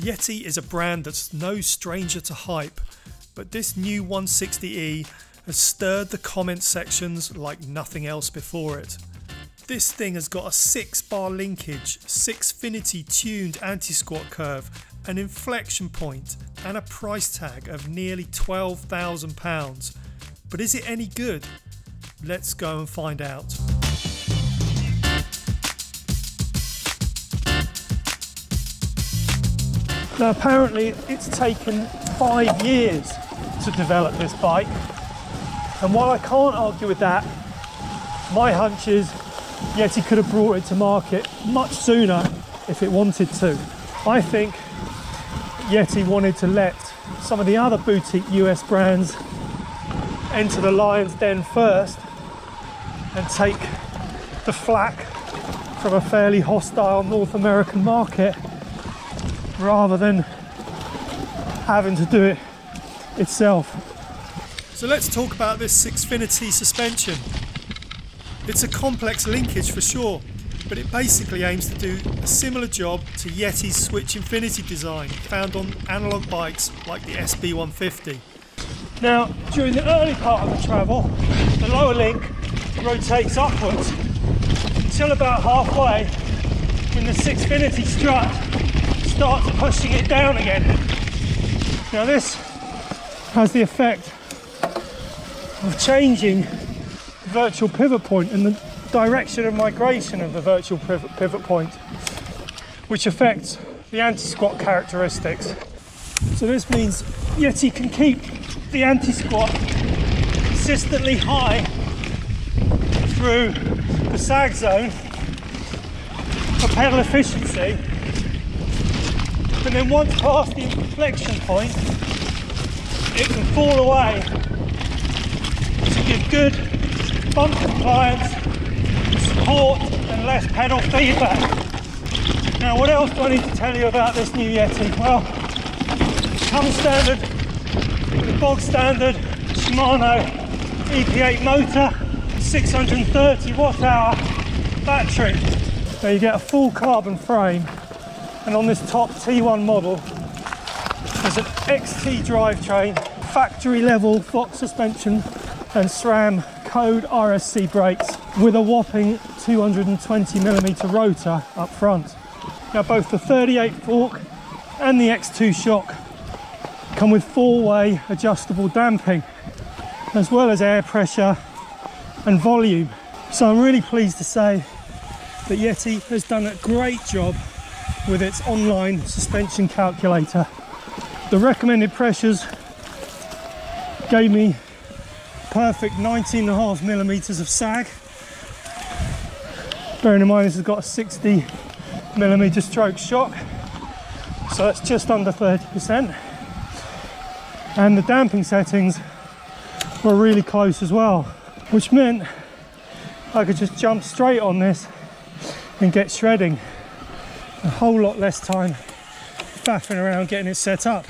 Yeti is a brand that's no stranger to hype, but this new 160E has stirred the comment sections like nothing else before it. This thing has got a 6 bar linkage, Sixfinity tuned anti squat curve, an inflection point, and a price tag of nearly £12,000. But is it any good? Let's go and find out. Now, apparently, it's taken five years to develop this bike, and while I can't argue with that, my hunch is Yeti could have brought it to market much sooner if it wanted to. I think Yeti wanted to let some of the other boutique US brands enter the lion's den first and take the flack from a fairly hostile North American market rather than having to do it itself. So let's talk about this Sixfinity suspension. It's a complex linkage for sure, but it basically aims to do a similar job to Yeti's Switch Infinity design found on analogue bikes like the SB150. Now, during the early part of the travel, the lower link rotates upwards until about halfway when the Sixfinity strut starts pushing it down again. Now this has the effect of changing the virtual pivot point and the direction of migration of the virtual pivot point, which affects the anti-squat characteristics. So this means Yeti can keep the anti-squat consistently high through the sag zone for pedal efficiency and then once past the inflection point it can fall away to give good bump compliance, support and less pedal feedback. Now what else do I need to tell you about this new Yeti? Well, comes standard the bog standard Shimano EP8 motor, 630 watt hour battery. So you get a full carbon frame and on this top T1 model there's an XT drivetrain, factory level Fox suspension and SRAM code RSC brakes with a whopping 220 millimeter rotor up front. Now both the 38 fork and the X2 shock come with four-way adjustable damping as well as air pressure and volume. So I'm really pleased to say that Yeti has done a great job with its online suspension calculator. The recommended pressures gave me perfect 19 and a half millimeters of sag. Bearing in mind this has got a 60 millimeter stroke shock, so that's just under 30%. And the damping settings were really close as well, which meant I could just jump straight on this and get shredding a whole lot less time faffing around getting it set up.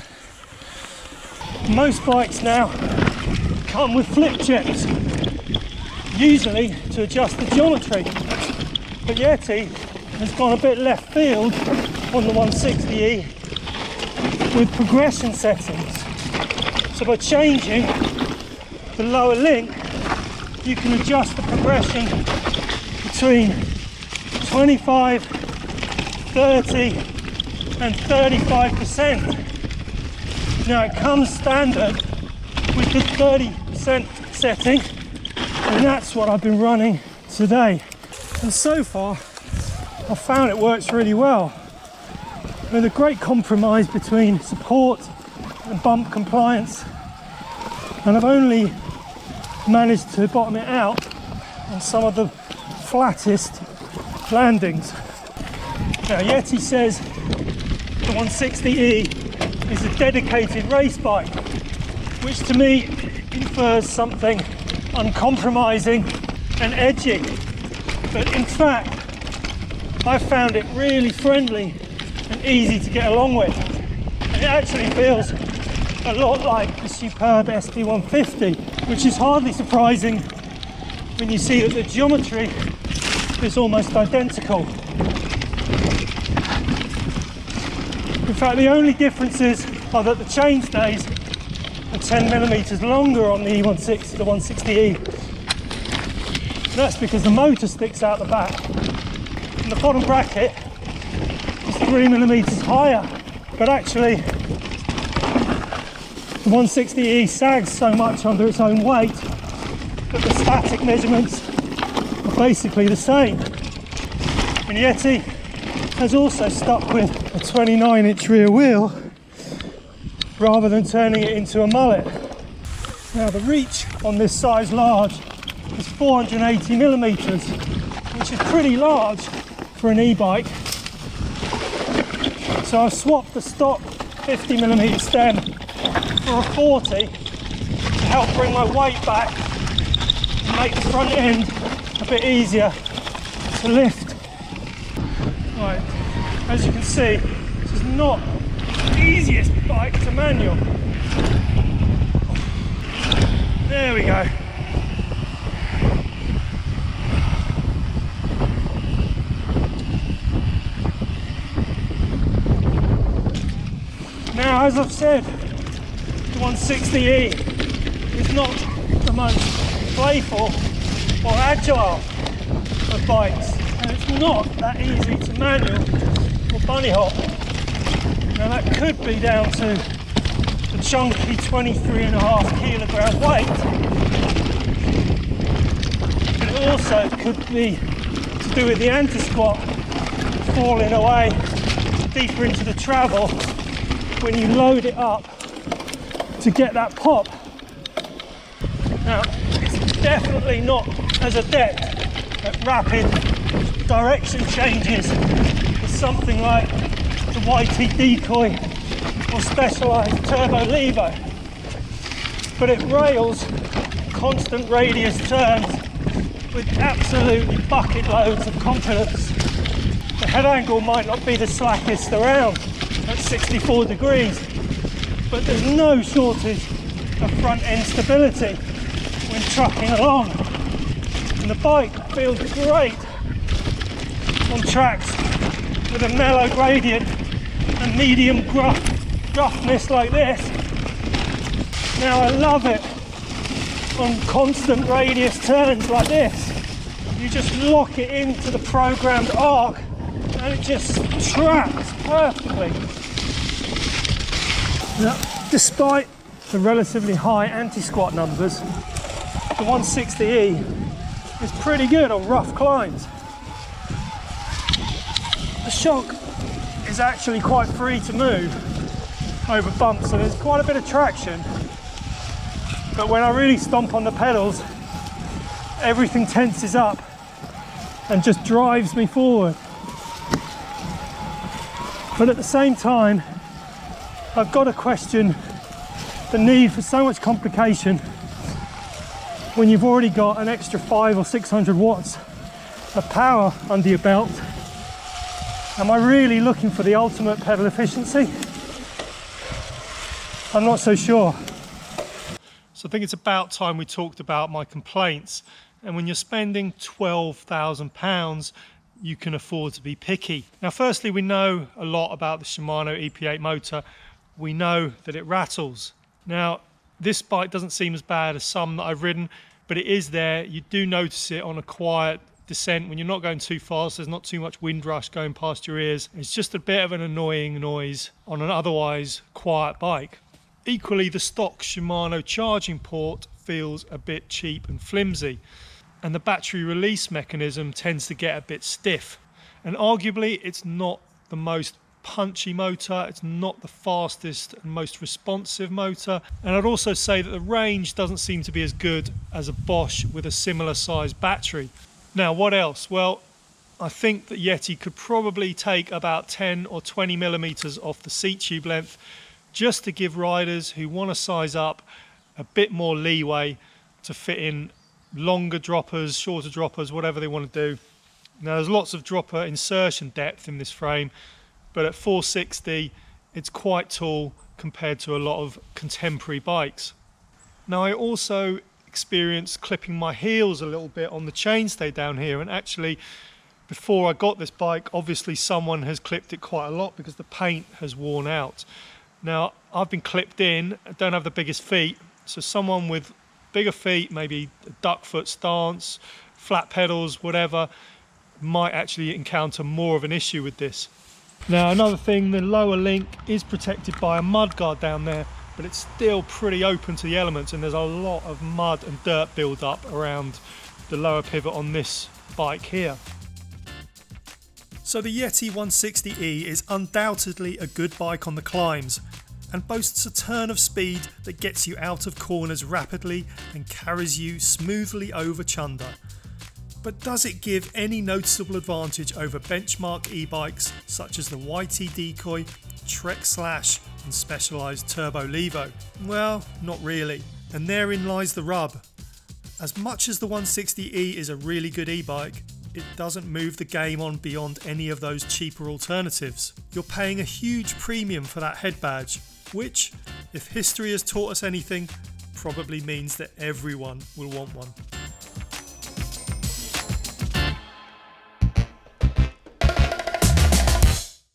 Most bikes now come with flip chips, usually to adjust the geometry. But Yeti has gone a bit left field on the 160E with progression settings. So by changing the lower link, you can adjust the progression between 25 30 and 35%. Now it comes standard with the 30% setting and that's what I've been running today. And so far I've found it works really well. With a great compromise between support and bump compliance and I've only managed to bottom it out on some of the flattest landings. Now Yeti says the 160E is a dedicated race bike, which to me infers something uncompromising and edgy. But in fact, I found it really friendly and easy to get along with. It actually feels a lot like the superb SB150, which is hardly surprising when you see that the geometry is almost identical In fact, the only differences are that the chainstays are 10 millimeters longer on the E160, the 160E. That's because the motor sticks out the back. And the bottom bracket is three millimeters higher. But actually, the 160E sags so much under its own weight that the static measurements are basically the same. And Yeti has also stuck with a 29 inch rear wheel rather than turning it into a mullet. Now the reach on this size large is 480 millimeters, which is pretty large for an e-bike. So I've swapped the stock 50 millimeter stem for a 40 to help bring my weight back and make the front end a bit easier to lift Right, as you can see, this is not the easiest bike to manual. There we go. Now, as I've said, the 160E is not the most playful or agile of bikes and it's not that easy to manual Now that could be down to the chunky 23 and a half kilogram weight, but it also could be to do with the anti-squat falling away deeper into the travel when you load it up to get that pop. Now, it's definitely not as adept at rapid direction changes something like the YT decoy or specialized turbo Levo. But it rails constant radius turns with absolutely bucket loads of confidence. The head angle might not be the slackest around at 64 degrees, but there's no shortage of front end stability when trucking along. And the bike feels great on tracks with a mellow gradient and medium gruff, roughness like this. Now I love it on constant radius turns like this. You just lock it into the programmed arc and it just tracks perfectly. Now, despite the relatively high anti-squat numbers, the 160E is pretty good on rough climbs the shock is actually quite free to move over bumps, so there's quite a bit of traction. But when I really stomp on the pedals, everything tenses up and just drives me forward. But at the same time, I've got to question the need for so much complication when you've already got an extra five or 600 watts of power under your belt Am I really looking for the ultimate pedal efficiency? I'm not so sure. So I think it's about time we talked about my complaints. And when you're spending £12,000, you can afford to be picky. Now, firstly, we know a lot about the Shimano EP8 motor. We know that it rattles. Now, this bike doesn't seem as bad as some that I've ridden, but it is there. You do notice it on a quiet descent when you're not going too fast there's not too much wind rush going past your ears it's just a bit of an annoying noise on an otherwise quiet bike. Equally the stock Shimano charging port feels a bit cheap and flimsy and the battery release mechanism tends to get a bit stiff. And arguably it's not the most punchy motor it's not the fastest and most responsive motor and I'd also say that the range doesn't seem to be as good as a Bosch with a similar size battery now, what else? Well, I think that Yeti could probably take about 10 or 20 millimeters off the seat tube length just to give riders who want to size up a bit more leeway to fit in longer droppers, shorter droppers, whatever they want to do. Now there's lots of dropper insertion depth in this frame, but at 460 it's quite tall compared to a lot of contemporary bikes. Now I also experienced clipping my heels a little bit on the chainstay down here and actually before I got this bike, obviously someone has clipped it quite a lot because the paint has worn out. Now, I've been clipped in, I don't have the biggest feet, so someone with bigger feet, maybe a duck foot stance, flat pedals, whatever, might actually encounter more of an issue with this. Now, another thing, the lower link is protected by a mud guard down there, but it's still pretty open to the elements and there's a lot of mud and dirt build up around the lower pivot on this bike here. So the Yeti 160E is undoubtedly a good bike on the climbs and boasts a turn of speed that gets you out of corners rapidly and carries you smoothly over Chunder. But does it give any noticeable advantage over benchmark e-bikes such as the YT Decoy, Trek Slash and Specialized Turbo Levo? Well, not really. And therein lies the rub. As much as the 160E is a really good e-bike, it doesn't move the game on beyond any of those cheaper alternatives. You're paying a huge premium for that head badge, which, if history has taught us anything, probably means that everyone will want one.